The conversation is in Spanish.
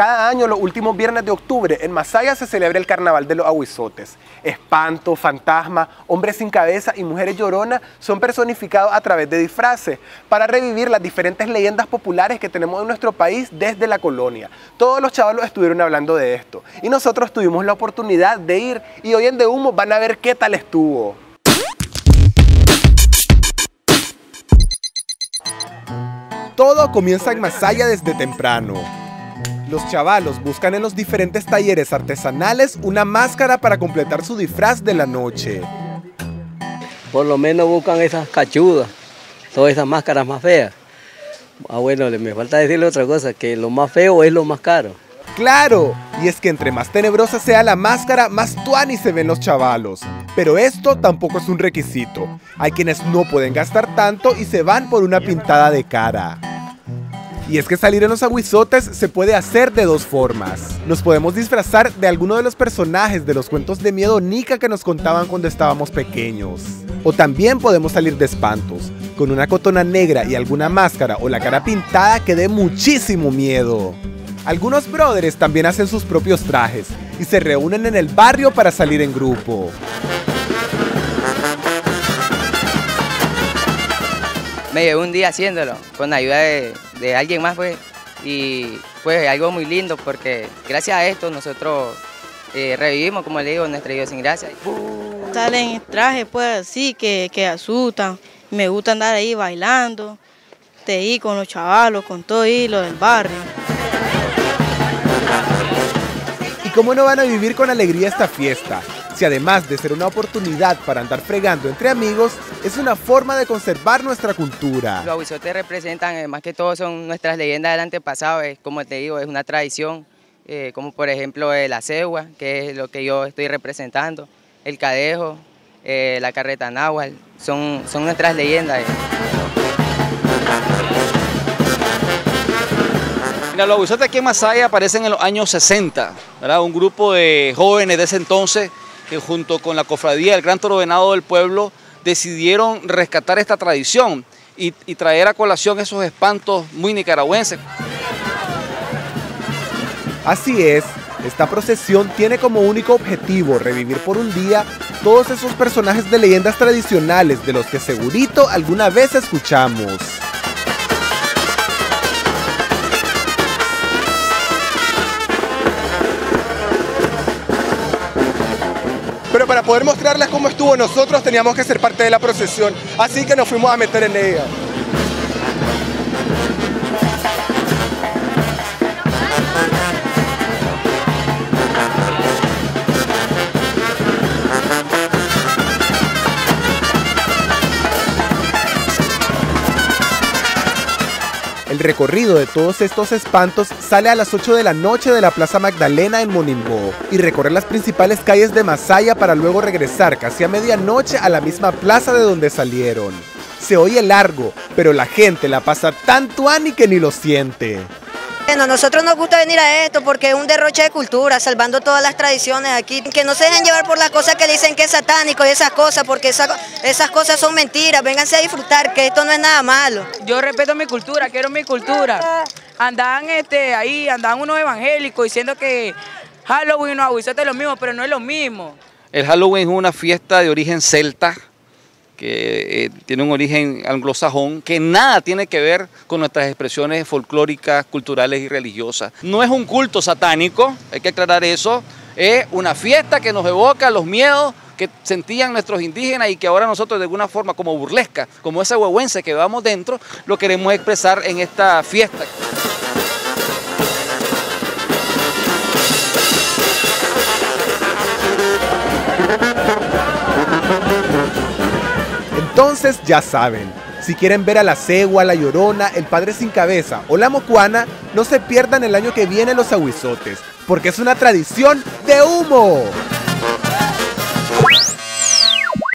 Cada año, los últimos viernes de octubre, en Masaya se celebra el Carnaval de los Aguizotes. Espanto, fantasma, hombres sin cabeza y mujeres lloronas son personificados a través de disfraces para revivir las diferentes leyendas populares que tenemos en nuestro país desde la colonia. Todos los chavalos estuvieron hablando de esto y nosotros tuvimos la oportunidad de ir y hoy en De Humo van a ver qué tal estuvo. Todo comienza en Masaya desde temprano. Los chavalos buscan en los diferentes talleres artesanales una máscara para completar su disfraz de la noche. Por lo menos buscan esas cachudas, todas esas máscaras más feas. Ah, bueno, me falta decirle otra cosa, que lo más feo es lo más caro. ¡Claro! Y es que entre más tenebrosa sea la máscara, más tuani se ven los chavalos. Pero esto tampoco es un requisito. Hay quienes no pueden gastar tanto y se van por una pintada de cara. Y es que salir en los aguizotes se puede hacer de dos formas. Nos podemos disfrazar de alguno de los personajes de los cuentos de miedo Nika que nos contaban cuando estábamos pequeños. O también podemos salir de espantos, con una cotona negra y alguna máscara o la cara pintada que dé muchísimo miedo. Algunos brothers también hacen sus propios trajes y se reúnen en el barrio para salir en grupo. Me llevé un día haciéndolo, con la ayuda de, de alguien más, pues, y fue algo muy lindo porque gracias a esto nosotros eh, revivimos, como le digo, nuestra idiosincrasia. Salen trajes, pues, así, que, que asustan. Me gusta andar ahí bailando, te ahí con los chavalos, con todo ahí, lo del barrio. ¿Y cómo no van a vivir con alegría esta fiesta? Si además de ser una oportunidad para andar fregando entre amigos, es una forma de conservar nuestra cultura. Los aguizotes representan, eh, más que todo, son nuestras leyendas del antepasado, es, como te digo, es una tradición, eh, como por ejemplo eh, la cegua, que es lo que yo estoy representando, el cadejo, eh, la carreta náhuatl, son, son nuestras leyendas. eh. Mira, los aguizotes aquí en Masaya aparecen en los años 60, ¿verdad? Un grupo de jóvenes de ese entonces que junto con la cofradía del Gran Toro Venado del pueblo decidieron rescatar esta tradición y, y traer a colación esos espantos muy nicaragüenses. Así es, esta procesión tiene como único objetivo revivir por un día todos esos personajes de leyendas tradicionales de los que segurito alguna vez escuchamos. Para poder mostrarles cómo estuvo nosotros teníamos que ser parte de la procesión, así que nos fuimos a meter en ella. Recorrido de todos estos espantos sale a las 8 de la noche de la Plaza Magdalena en Monimbo y recorre las principales calles de Masaya para luego regresar casi a medianoche a la misma plaza de donde salieron. Se oye largo, pero la gente la pasa tanto ani que ni lo siente. Bueno, a nosotros nos gusta venir a esto porque es un derroche de cultura, salvando todas las tradiciones aquí. Que no se dejen llevar por las cosas que le dicen que es satánico y esas cosas, porque esa- esas cosas son mentiras. Vénganse a disfrutar, que esto no es nada malo. Yo respeto mi cultura, quiero mi cultura. Andaban este, ahí, andaban unos evangélicos diciendo que Halloween o Aguizote es lo mismo, pero no es lo mismo. El Halloween es una fiesta de origen celta, que eh, tiene un origen anglosajón, que nada tiene que ver con nuestras expresiones folclóricas, culturales y religiosas. No es un culto satánico, hay que aclarar eso, es una fiesta que nos evoca los miedos que sentían nuestros indígenas y que ahora nosotros de alguna forma como burlesca, como esa huehuense que vamos dentro, lo queremos expresar en esta fiesta. Ya saben, si quieren ver a la cegua, la llorona, el padre sin cabeza o la mocuana, no se pierdan el año que viene los aguizotes, porque es una tradición de humo.